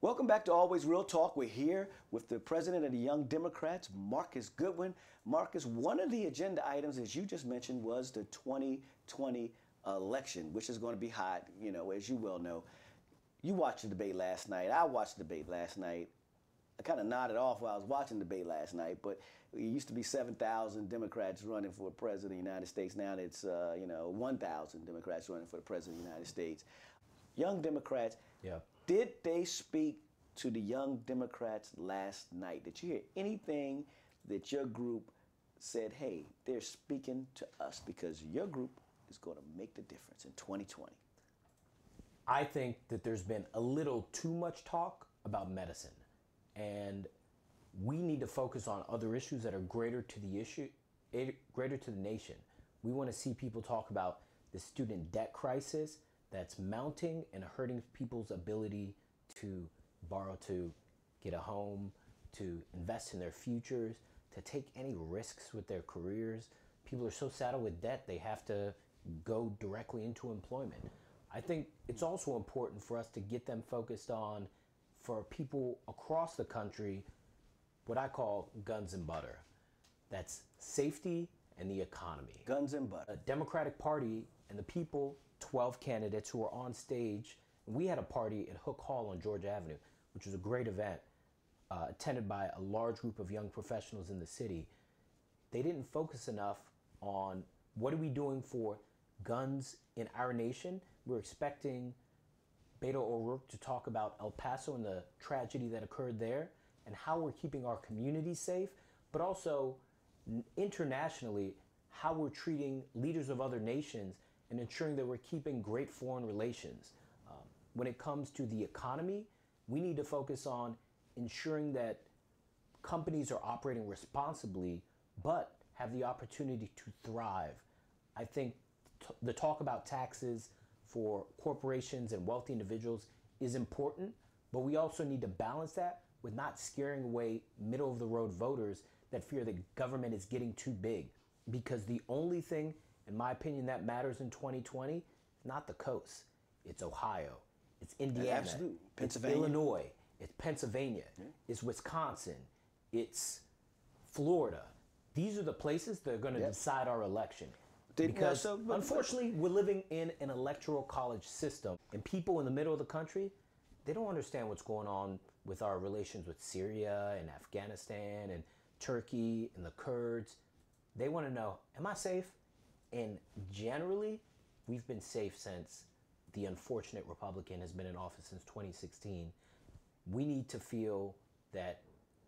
Welcome back to Always Real Talk. We're here with the president of the Young Democrats, Marcus Goodwin. Marcus, one of the agenda items, as you just mentioned, was the 2020 election, which is going to be hot, you know, as you well know. You watched the debate last night. I watched the debate last night. I kind of nodded off while I was watching the debate last night, but it used to be 7,000 Democrats running for president of the United States. Now it's, uh, you know, 1,000 Democrats running for the president of the United States. Young Democrats, Yeah. Did they speak to the Young Democrats last night? Did you hear anything that your group said, hey, they're speaking to us because your group is going to make the difference in 2020? I think that there's been a little too much talk about medicine, and we need to focus on other issues that are greater to the issue, eh, greater to the nation. We want to see people talk about the student debt crisis that's mounting and hurting people's ability to borrow to get a home, to invest in their futures, to take any risks with their careers. People are so saddled with debt they have to go directly into employment. I think it's also important for us to get them focused on, for people across the country, what I call guns and butter. That's safety and the economy. Guns and butter. A Democratic Party and the people, 12 candidates who were on stage. We had a party at Hook Hall on Georgia Avenue, which was a great event, uh, attended by a large group of young professionals in the city. They didn't focus enough on what are we doing for guns in our nation. We're expecting Beto O'Rourke to talk about El Paso and the tragedy that occurred there and how we're keeping our communities safe, but also internationally, how we're treating leaders of other nations and ensuring that we're keeping great foreign relations. Um, when it comes to the economy, we need to focus on ensuring that companies are operating responsibly but have the opportunity to thrive. I think the talk about taxes for corporations and wealthy individuals is important, but we also need to balance that with not scaring away middle of the road voters that fear that government is getting too big. Because the only thing, in my opinion, that matters in 2020 is not the coast. It's Ohio. It's Indiana. Absolutely. It's Pennsylvania. Illinois. It's Pennsylvania. It's Wisconsin. It's Florida. These are the places that are going to decide our election. Did- no, because so- but- unfortunately, we're living in an electoral college system, and people in the middle of the country, they don't understand what's going on with our relations with Syria and Afghanistan and Turkey and the Kurds. They want to know, am I safe? And generally, we've been safe since the unfortunate Republican has been in office since 2016. We need to feel that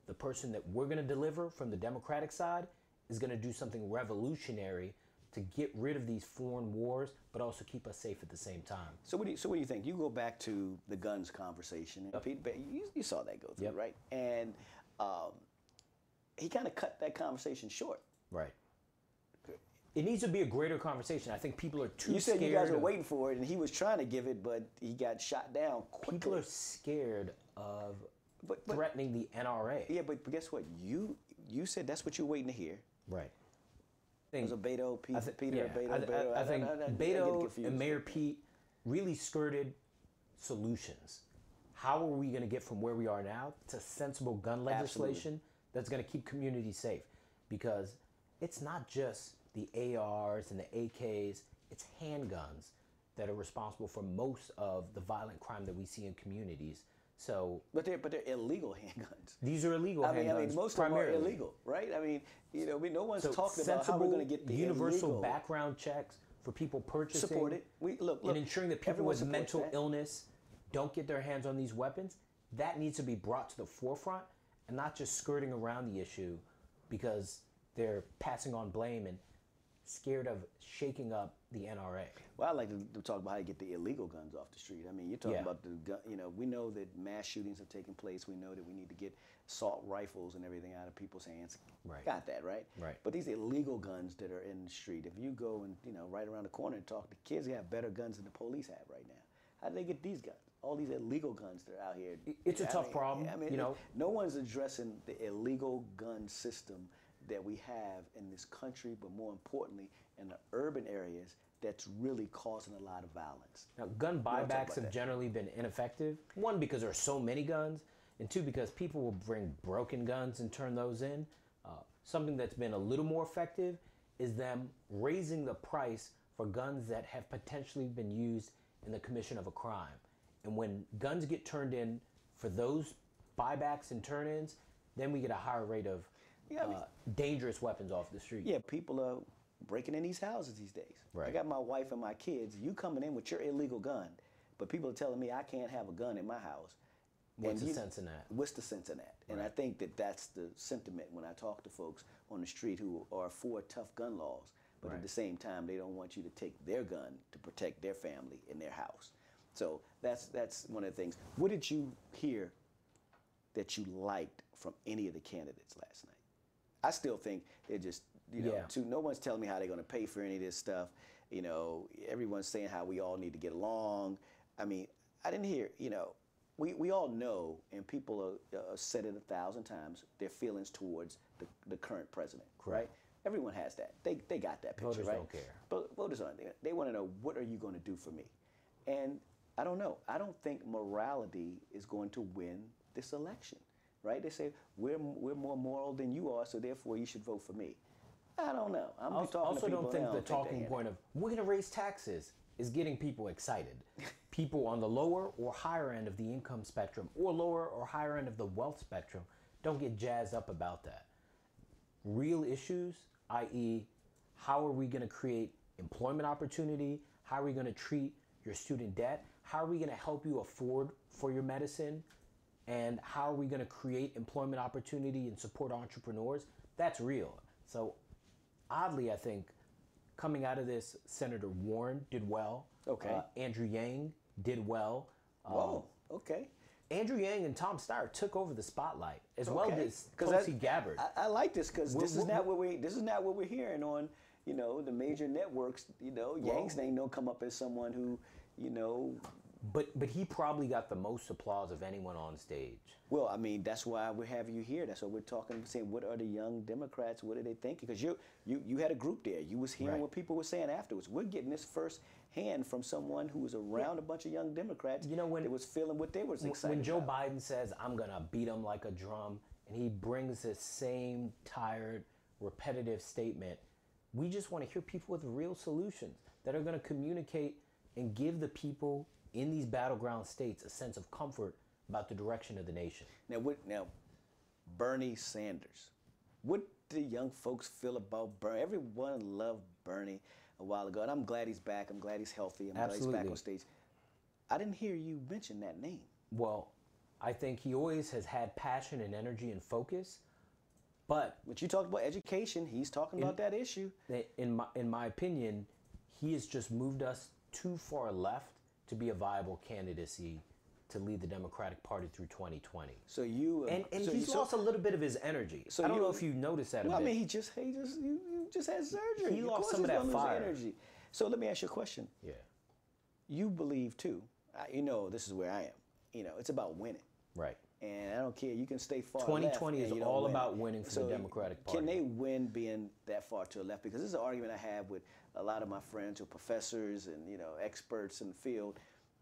the person that we're going to deliver from the Democratic side is going to do something revolutionary to get rid of these foreign wars, but also keep us safe at the same time. So what do you, so what do you think? You go back to the guns conversation. And Pete, you, you saw that go through, Yep. right? And um, he kind of cut that conversation short. Right. It needs to be a greater conversation. I think people are too scared. You said you guys were of- waiting for it, and he was trying to give it, but he got shot down quickly. People are scared of But- but- threatening the NRA. yeah, but, but guess what? You you said that's what you're waiting to hear. Right. It was a Beto, Pete, I thi- Peter, yeah, Beto, I, Beto. I, I think I- I- I Beto and Mayor Pete really skirted solutions. How are we going to get from where we are now to sensible gun legislation that's going to keep communities safe? Because it's not just the ARs and the AKs, it's handguns that are responsible for most of the violent crime that we see in communities. So But they're but they're illegal handguns. these are illegal I mean. I mean, most of them are illegal, right? I mean, you know, we, no one's So talking about how we're going to get the universal illegal. background checks for people purchasing. Support it. We- look, look, and ensuring that people with mental that. illness don't get their hands on these weapons. That needs to be brought to the forefront and not just skirting around the issue because they're passing on blame and scared of shaking up the NRA. Well, I like to, to talk about how you get the illegal guns off the street. I mean, you're talking Yeah. about the gun. You know, we know that mass shootings have taken place. We know that we need to get assault rifles and everything out of people's hands. Right. Got that right? Right. But these illegal guns that are in the street, if you go and you know right around the corner and talk, the kids have better guns than the police have right now. How do they get these guns? All these illegal guns that are out here. It's a I tough mean- problem, I mean, you know. no one's addressing the illegal gun system that we have in this country, but more importantly, in the urban areas that's really causing a lot of violence. Now, gun buybacks have that. generally been ineffective. One, because there are so many guns, and two, because people will bring broken guns and turn those in. Uh, something that's been a little more effective is them raising the price for guns that have potentially been used in the commission of a crime. And when guns get turned in for those buybacks and turn ins, then we get a higher rate of Yeah, I mean- uh, dangerous weapons off the street. Yeah, people are breaking in these houses these days. I got my wife and my kids. You coming in with your illegal gun, but people are telling me I can't have a gun in my house. What's And the you- sense in that? What's the sense in that? And I think that that's the sentiment when I talk to folks on the street who are for tough gun laws, but at the same time they don't want you to take their gun to protect their family in their house. So that's that's one of the things. What did you hear that you liked from any of the candidates last night? I still think they're just you know Yeah. too, no one's telling me how they're going to pay for any of this stuff. You know, everyone's saying how we all need to get along. I mean, I didn't hear you know. We, we all know, and people are, uh, said it a thousand times, their feelings towards the, the current president, right? Everyone has that. They, they got that picture, Voters right? don't care. But voters. They, they want to know what are you going to do for me, and I don't know. I don't think morality is going to win this election, right? They say we're we're more moral than you are, so therefore you should vote for me. I don't know. I'm also, talking also to don't think I the think talking point of we're going to raise taxes is getting people excited. people on the lower or higher end of the income spectrum or lower or higher end of the wealth spectrum don't get jazzed up about that. Real issues, i.e., how are we going to create employment opportunity? How are we going to treat your student debt? How are we going to help you afford for your medicine? And how are we going to create employment opportunity and support entrepreneurs? That's real. So oddly, I think coming out of this, Senator Warren did well. Okay. Uh, Andrew Yang did well. Uh, Whoa. Okay. Andrew Yang and Tom Steyer took over the spotlight, as well Okay. as 'Cause Tulsi Gabbard. I, I like this because this is not what we this is not what we're hearing on you know the major networks. You know, Yang's name don't come up as someone who you know. But but he probably got the most applause of anyone on stage. Well, I mean that's why we have you here. That's what we're talking. Saying what are the young Democrats? What are they thinking? Because you you you had a group there. You was hearing Right. what people were saying afterwards. We're getting this first hand from someone who was around a bunch of young Democrats. You know, when- it was feeling what they were excited when Joe about. Biden says, I'm going to beat him like a drum, and he brings this same tired, repetitive statement, we just want to hear people with real solutions that are going to communicate and give the people in these battleground states a sense of comfort about the direction of the nation. Now, what now? Bernie Sanders. What do young folks feel about Bernie? Everyone loved Bernie a while ago, and I'm glad he's back. I'm glad he's healthy. I'm glad he's back on stage. I didn't hear you mention that name. Well, I think he always has had passion and energy and focus, but But you talked about education. He's talking about that issue. in my in my opinion, he has just moved us too far left to be a viable candidacy to lead the Democratic Party through 2020. So you uh, And and so he's you, so- lost a little bit of his energy. so I don't you- know if you noticed that Well, a I mean, he just he just you, you just had surgery. He Of lost some of that fire. energy. So let me ask you a question. yeah. You believe too. uh, You know, this is where I am. You know, it's about winning. Right. And I don't care. You can stay far 2020 left is all win. about winning for the So Democratic Can they win being that far to the left? Because this is an argument I have with a lot of my friends who are professors and you know experts in the field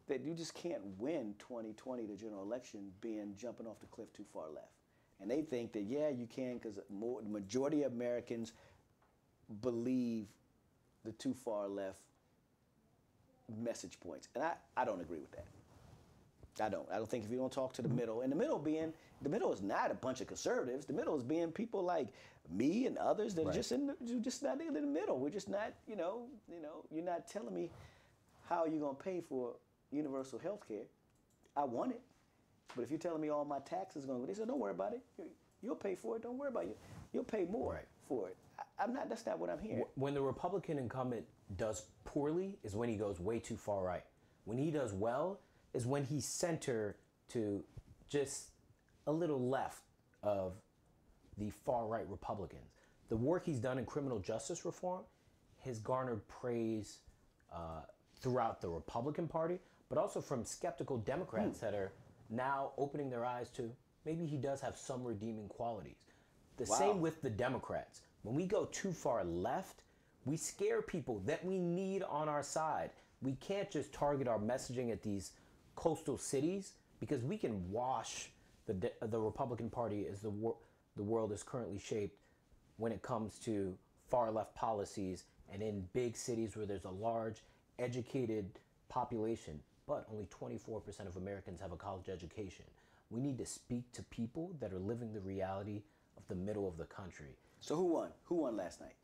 that you just can't win 2020 the general election being jumping off the cliff too far left. And they think that yeah you can because more the majority of Americans believe the too far left message points, and I, I don't agree with that. I don't. I don't think if you don't talk to the middle, and the middle being the middle is not a bunch of conservatives. The middle is being people like me and others that are just in the, just not in the middle. We're just not. You know. You know. You're not telling me how you're gonna pay for universal health care. I want it, but if you're telling me all my taxes gonna go, they said don't worry about it. You- You'll pay for it. Don't worry about it. You'll pay more Right. for it. I, I'm not. That's not what I'm hearing. When the Republican incumbent does poorly is when he goes way too far right. When he does well is when he's center to just a little left of the far right Republicans. The work he's done in criminal justice reform has garnered praise uh, throughout the Republican Party, but also from skeptical Democrats that are now opening their eyes to maybe he does have some redeeming qualities. The Wow. same with the Democrats. When we go too far left, We scare people that we need on our side. We can't just target our messaging at these coastal cities because we can wash the, the Republican Party as the, wor- the world is currently shaped when it comes to far left policies and in big cities where there's a large educated population, but only 24% of Americans have a college education. We need to speak to people that are living the reality of the middle of the country. So who won? Who won last night?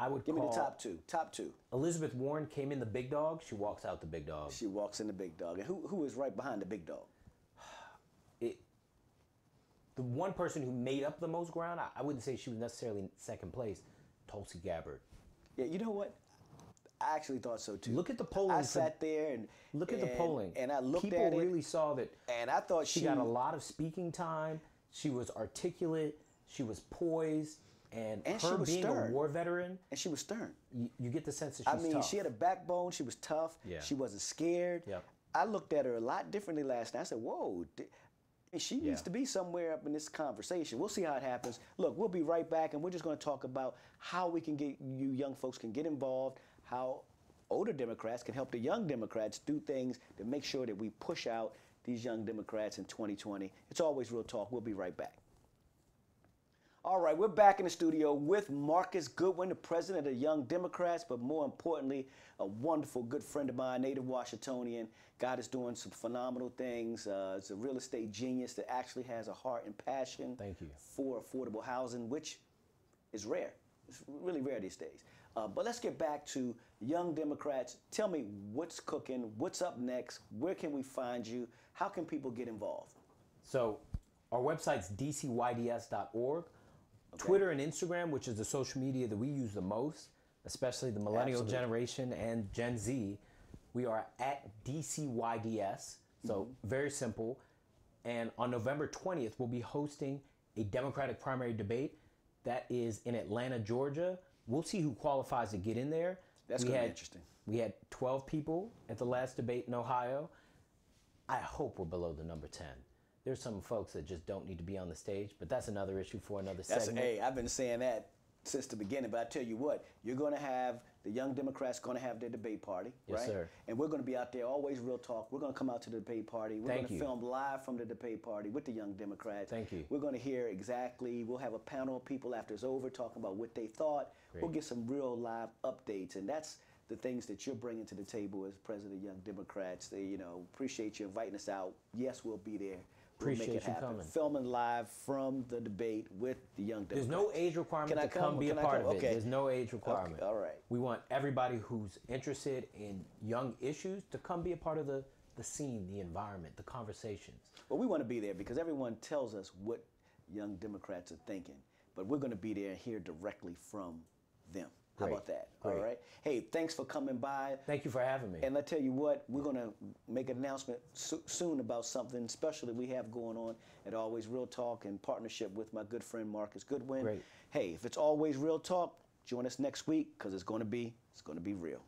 I would Give me the top two. Top two. Elizabeth Warren came in the big dog. She walks out the big dog. She walks in the big dog. And who, who is right behind the big dog? It, the one person who made up the most ground, I, I wouldn't say she was necessarily in second place, Tulsi Gabbard. Yeah, you know what? I actually thought so too. Look at the polling. I sat there and look at the polling. and I looked People at it, People really saw that and I thought she she, got a lot of speaking time. She was articulate. She was poised, and, And she her was being stern. a war veteran, and she was stern. you, you get the sense that I mean, tough. she had a backbone. She was tough. Yeah. She wasn't scared. Yep. I looked at her a lot differently last night. I said, "Whoa." She needs to be somewhere up in this conversation. We'll see how it happens. Look, we'll be right back, and we're just going to talk about how we can get you young folks can get involved, how older Democrats can help the young Democrats do things to make sure that we push out these young Democrats in 2020. It's always real talk. We'll be right back. All right, we're back in the studio with Marcus Goodwin, the president of the Young Democrats, but more importantly, a wonderful good friend of mine, native Washingtonian. God is doing some phenomenal things. Uh, a real estate genius that actually has a heart and passion Thank you. for affordable housing, which is rare. It's really rare these days. Uh, but let's get back to Young Democrats. Tell me what's cooking, what's up next, where can we find you, how can people get involved? So our website's dcyds.org. Twitter and Instagram, which is the social media that we use the most, especially the millennial Absolutely. generation and Gen Z, we are at DCYDS. So mm-hmm. very simple. And on November 20th, we'll be hosting a Democratic primary debate that is in Atlanta, Georgia. We'll see who qualifies to get in there. That's We gonna be had- interesting. We had 12 people at the last debate in Ohio. I hope we're below the number 10. There's some folks that just don't need to be on the stage, but that's another issue for another That's segment. hey, I've been saying that since the beginning. But I tell you what, you're going to have the young Democrats going to have their debate party, Yes, right? sir. And we're going to be out there, always real talk. We're going to come out to the debate party. We're Thank going to you. film live from the debate party with the young Democrats. Thank you. We're going to hear exactly. We'll have a panel of people after it's over talking about what they thought. Great. We'll get some real live updates, and that's the things that you're bringing to the table as president of Young Democrats. They, you know, appreciate you inviting us out. Yes, we'll be there. We'll make Appreciate it you happen. coming. Filming live from the debate with the young Democrats. There's no age requirement Can I to come, come? be Can a part of it. Okay. There's no age requirement. all right. We want everybody who's interested in young issues to come be a part of the, the scene, the environment, the conversations. Well, we want to be there because everyone tells us what young Democrats are thinking, but we're going to be there and hear directly from them. How Great. about that? Great. All right. Hey, thanks for coming by. Thank you for having me. And I tell you what, we're going to make an announcement so- soon about something special that we have going on at Always Real Talk in partnership with my good friend Marcus Goodwin. Great. Hey, if it's Always Real Talk, join us next week because it's going to be it's going to be real.